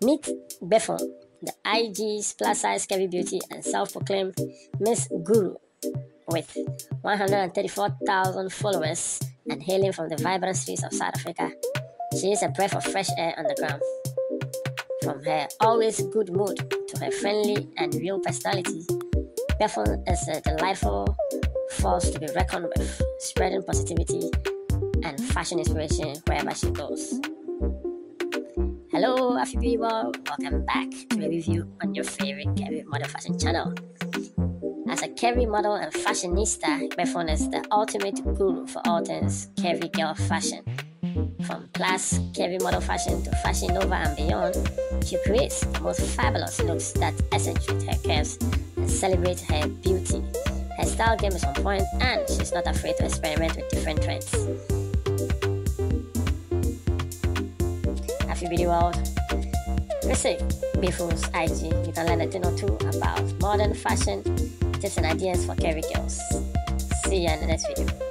Meet Bethel, the IG's plus size curvy beauty and self proclaimed Miss Guru with 134,000 followers and hailing from the vibrant streets of South Africa. She is a breath of fresh air on the ground. From her always good mood to her friendly and real personality, Bethel is a delightful force to be reckoned with, spreading positivity and fashion inspiration wherever she goes. Hello, Afi people, welcome back to a review on your favorite curvy model fashion channel. As a curvy model and fashionista, Bethel is the ultimate guru for all things curvy girl fashion. From class curvy model fashion to fashion nova and beyond, she creates the most fabulous looks that accentuate her curves and celebrate her beauty. Her style game is on point and she's not afraid to experiment with different trends. Beauty World. Visit Bethel's IG. You can learn a thing or two about modern fashion, tips and ideas for curvy girls. See you in the next video.